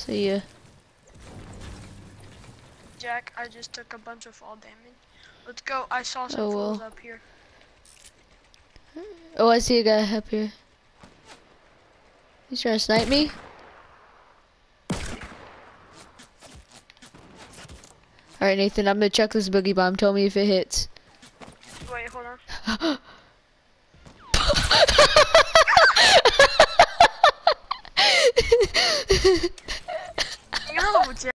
See ya. Jack, I just took a bunch of fall damage. Let's go. I saw some oh, well. up here. Oh, I see a guy up here. He's trying to snipe me. Alright, Nathan, I'm gonna check this boogie bomb. Tell me if it hits. Wait, hold on. 하나도 못 지.